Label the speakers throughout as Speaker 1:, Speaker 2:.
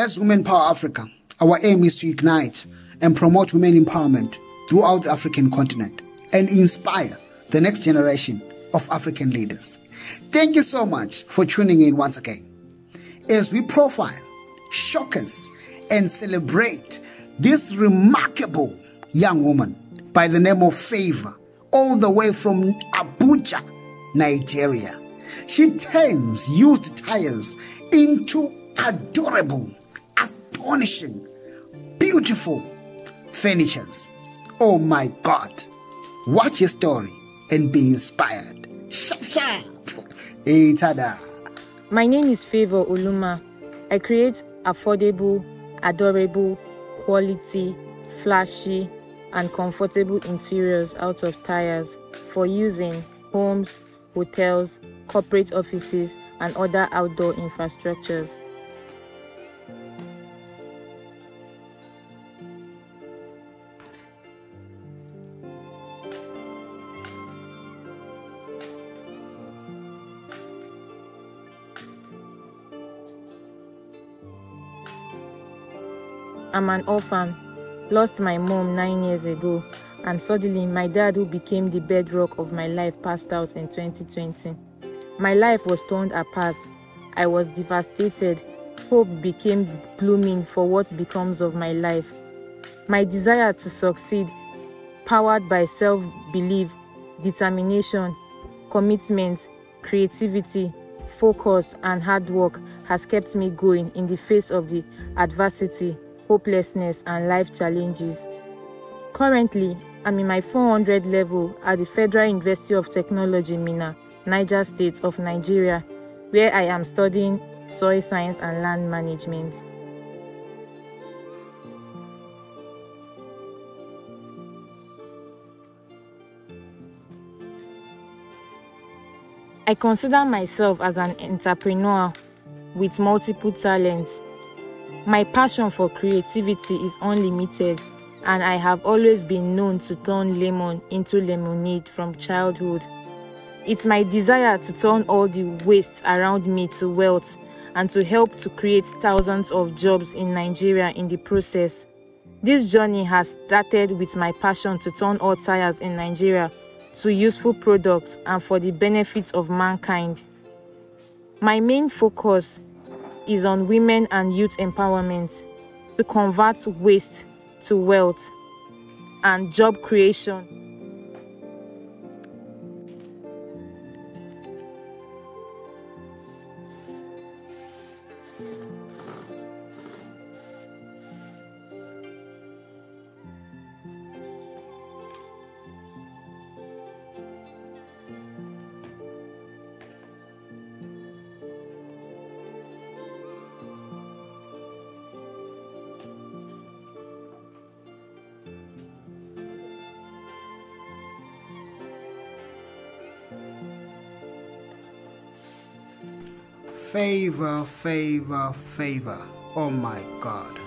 Speaker 1: As Women Power Africa, our aim is to ignite and promote women empowerment throughout the African continent and inspire the next generation of African leaders. Thank you so much for tuning in once again as we profile, showcase, and celebrate this remarkable young woman by the name of Favour, all the way from Abuja, Nigeria. She turns used tires into adorable, astonishing, beautiful furnitures. Oh my God. Watch your story and be inspired.
Speaker 2: My name is Favour Oluma. I create affordable, adorable, quality, flashy, and comfortable interiors out of tires for use in homes, hotels, corporate offices, and other outdoor infrastructures. I'm an orphan, lost my mom nine years ago, and suddenly my dad, who became the bedrock of my life, passed out in 2020. My life was torn apart. I was devastated. Hope became glooming for what becomes of my life. My desire to succeed, powered by self belief, determination, commitment, creativity, focus, and hard work, has kept me going in the face of the adversity hopelessness, and life challenges. Currently, I'm in my 400 level at the Federal University of Technology, Minna, Niger State of Nigeria, where I am studying soil science and land management. I consider myself as an entrepreneur with multiple talents my passion for creativity is unlimited, and I have always been known to turn lemon into lemonade from childhood. It's my desire to turn all the waste around me to wealth and to help to create thousands of jobs in Nigeria in the process. This journey has started with my passion to turn all tires in Nigeria to useful products and for the benefit of mankind. My main focus is on women and youth empowerment to convert waste to wealth and job creation
Speaker 1: Favour, favor, favor. Oh my God.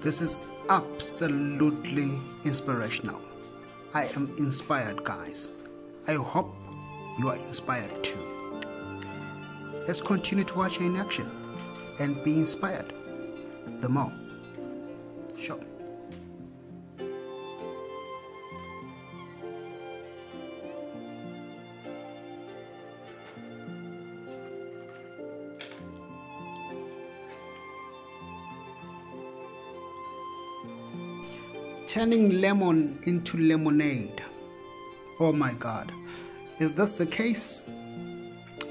Speaker 1: This is absolutely inspirational. I am inspired, guys. I hope you are inspired too. Let's continue to watch in action and be inspired the more. Sure. Turning lemon into lemonade. Oh my God, is this the case?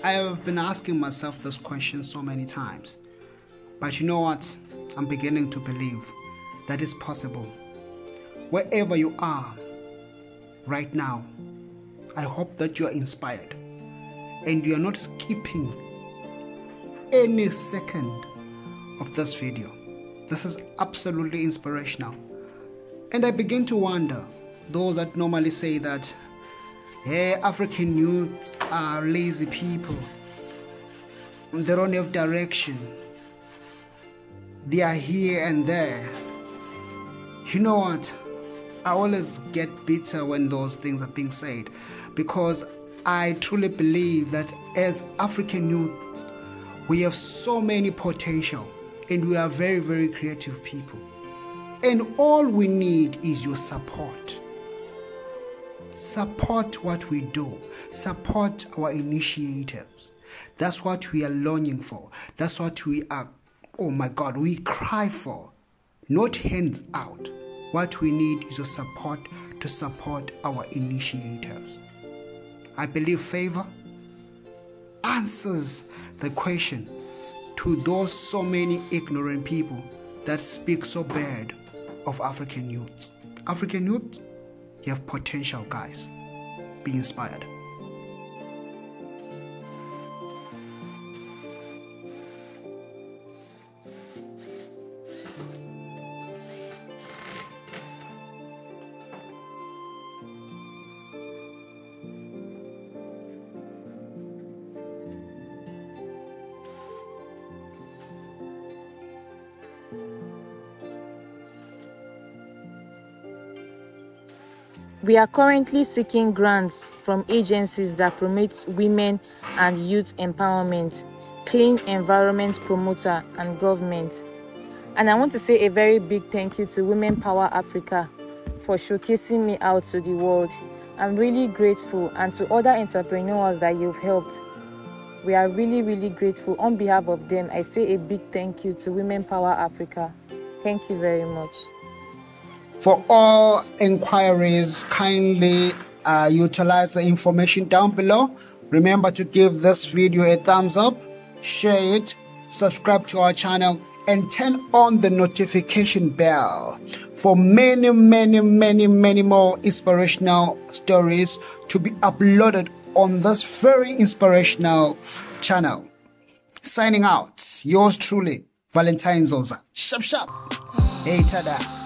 Speaker 1: I have been asking myself this question so many times. But you know what? I'm beginning to believe that is possible. Wherever you are right now, I hope that you are inspired and you are not skipping any second of this video. This is absolutely inspirational. And I begin to wonder those that normally say that hey, African youth are lazy people, they don't have direction, they are here and there. You know what? I always get bitter when those things are being said because I truly believe that as African youth, we have so many potential and we are very, very creative people. And all we need is your support. Support what we do, support our initiatives. That's what we are longing for. That's what we are, oh my God, we cry for. Not hands out. What we need is your support to support our initiators. I believe favor answers the question to those so many ignorant people that speak so bad of African youth. African youth, you have potential, guys. Be inspired.
Speaker 2: We are currently seeking grants from agencies that promote women and youth empowerment, clean environment promoter and government. And I want to say a very big thank you to Women Power Africa for showcasing me out to the world. I'm really grateful and to other entrepreneurs that you've helped. We are really, really grateful. On behalf of them, I say a big thank you to Women Power Africa. Thank you very much.
Speaker 1: For all inquiries, kindly uh, utilize the information down below. Remember to give this video a thumbs up, share it, subscribe to our channel, and turn on the notification bell for many, many, many, many more inspirational stories to be uploaded on this very inspirational channel. Signing out, yours truly, Valentine Zoza. Shap shap. Hey, tada.